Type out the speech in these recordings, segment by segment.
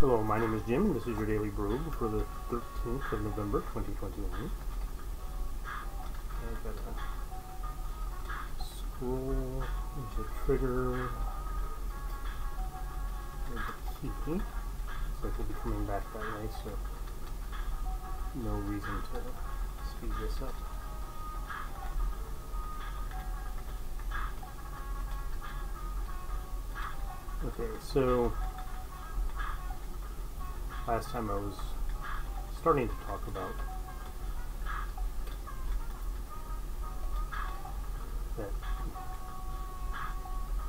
Hello, my name is Jim, and this is your Daily Brogue for the 13th of November, 2021. I've got to scroll into trigger. There's a key. Looks like we'll be coming back that way, so no reason to speed this up. Okay, so last time I was starting to talk about that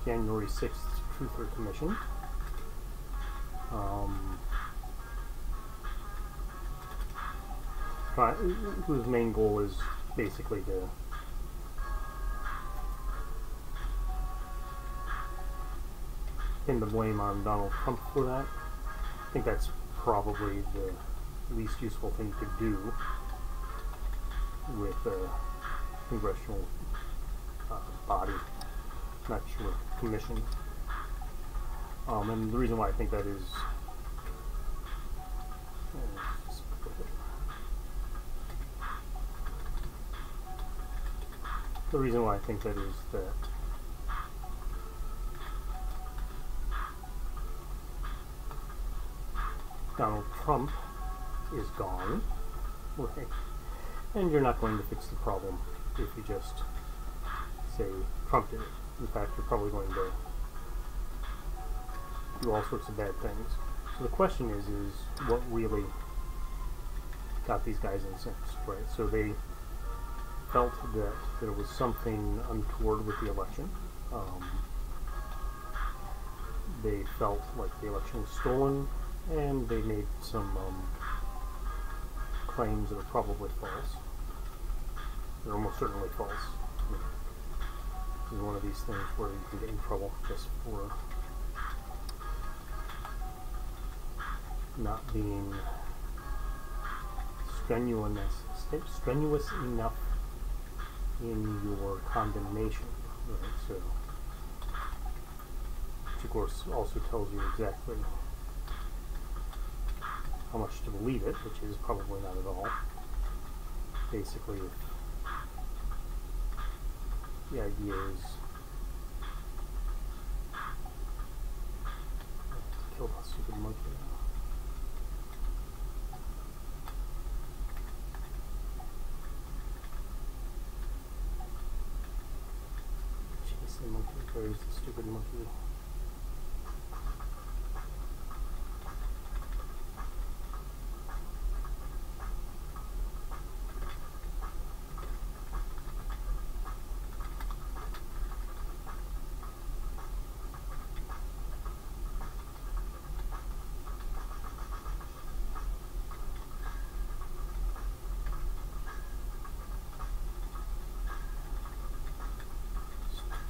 January 6th Truther Commission um, whose main goal is basically to pin the blame on Donald Trump for that. I think that's probably the least useful thing to do with a congressional uh, body, not sure, commission. Um, and the reason why I think that is the reason why I think that is that Donald Trump is gone, right? And you're not going to fix the problem if you just say Trump did it. In fact, you're probably going to do all sorts of bad things. So the question is, is what really got these guys incensed, right? So they felt that there was something untoward with the election. Um, they felt like the election was stolen and they made some um, claims that are probably false. They're almost certainly false. It's one of these things where you can get in trouble just for not being strenuous, strenuous enough in your condemnation. Right? So, which of course also tells you exactly how much to believe it, which is probably not at all. Basically, the idea is uh, kill that stupid monkey Chase the monkey, where's the stupid monkey?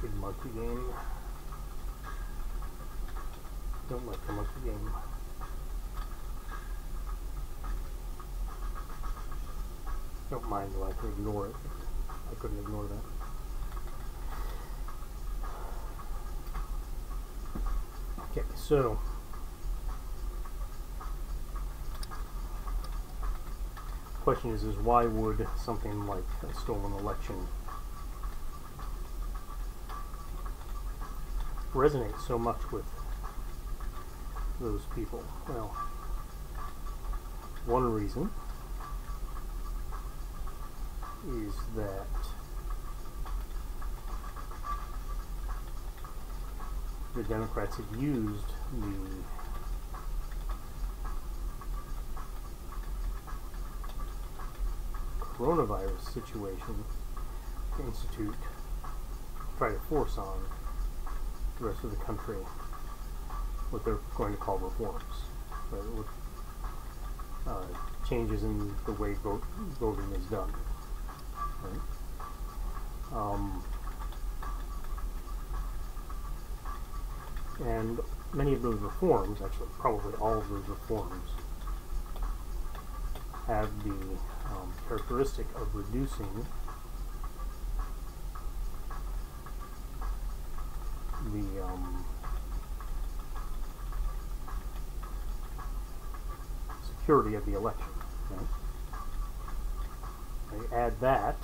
Good monkey game. Don't like the monkey game. Don't mind though, I can ignore it. I couldn't ignore that. Okay, so question is is why would something like a stolen election resonate so much with those people? Well, one reason is that the Democrats had used the coronavirus situation to institute, try to force on the rest of the country what they're going to call reforms. With, uh, changes in the way vote, voting is done. Right? Um, and many of those reforms, actually probably all of those reforms, have the um, characteristic of reducing the um, security of the election. Right? I add that.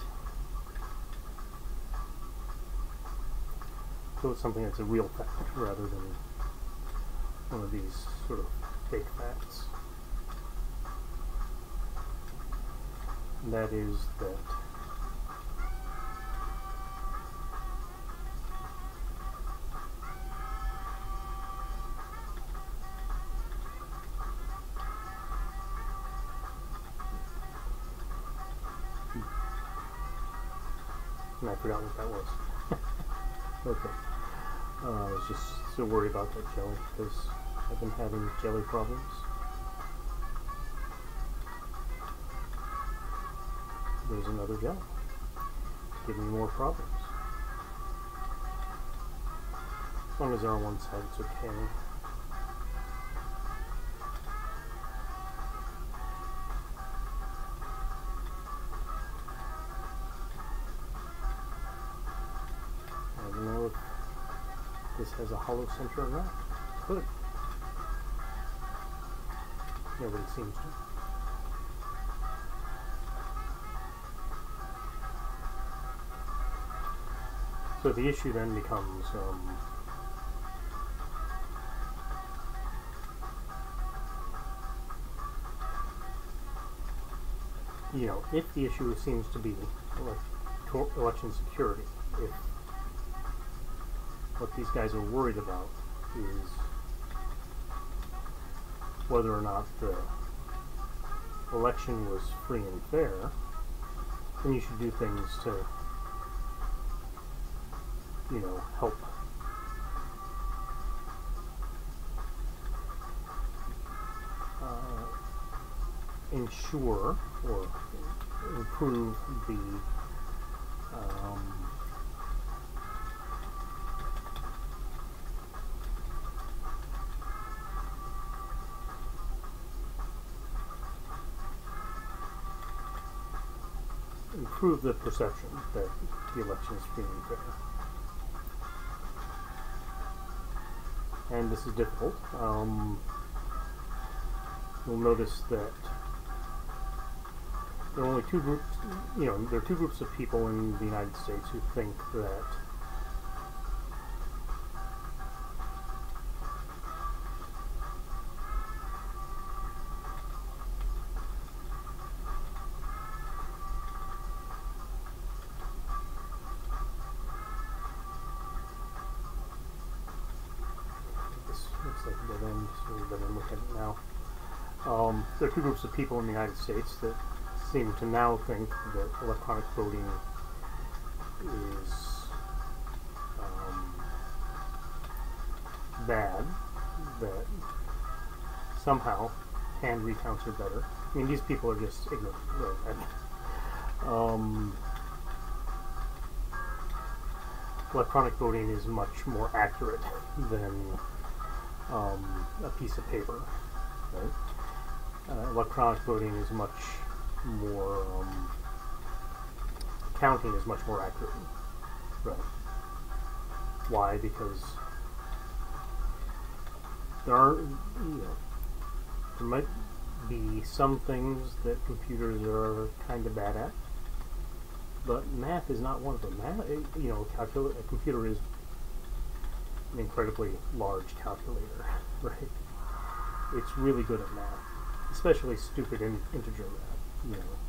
So it's something that's a real fact rather than one of these sort of fake facts. And that is that and I forgot what that was. okay. Uh, I was just so worried about that jelly because I've been having jelly problems. There's another jelly. Give me more problems. As long as they're on one side, it's okay. This has a hollow center or not. Could. Nobody seems to. So the issue then becomes um, you know, if the issue seems to be elec- election security, if what these guys are worried about is whether or not the election was free and fair, then you should do things to, you know, help. Uh, ensure or improve the um, improve the perception that the election is and fair. And this is difficult. Um, you'll notice that there are only two groups, you know, there are two groups of people in the United States who think that now. Um, there are two groups of people in the United States that seem to now think that electronic voting is um, bad, that somehow hand recounts are better. I mean, these people are just ignorant. Right? um, electronic voting is much more accurate than um, a piece of paper. Right? Uh, electronic voting is much more um, counting is much more accurate. Right. Why? Because there are you know there might be some things that computers are kind of bad at, but math is not one of them. Math, you know, calcul- a computer is an incredibly large calculator, right? It's really good at math, especially stupid in- integer math. You know.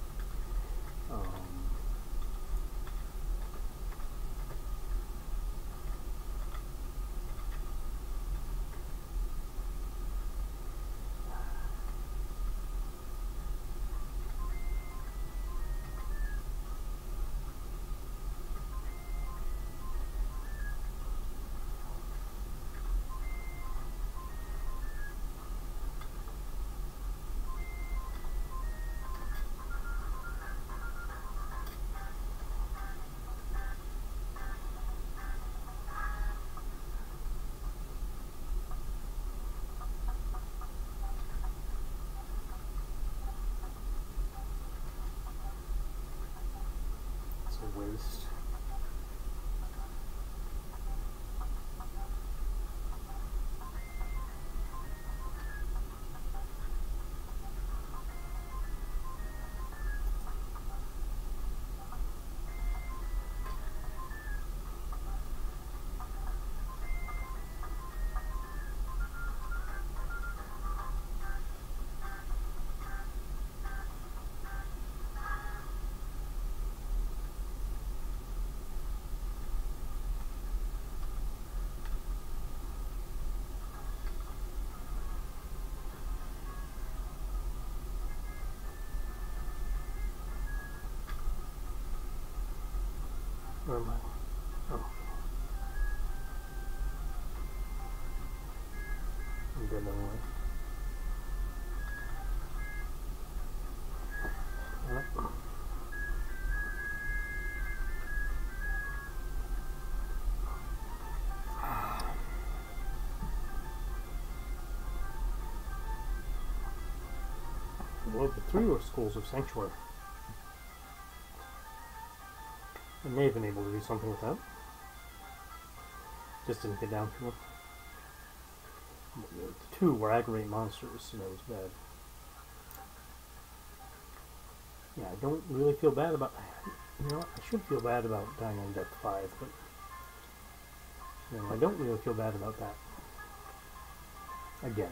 A waste. Or am I? Oh. I'm dead anyway. Alright. Well, the three were scrolls of sanctuary. I may have been able to do something with that. Just didn't get down to it. The two were aggravate monsters, and that was bad. Yeah, I don't really feel bad about. You know, I should feel bad about dying on depth five, but you know, I don't really feel bad about that. Again.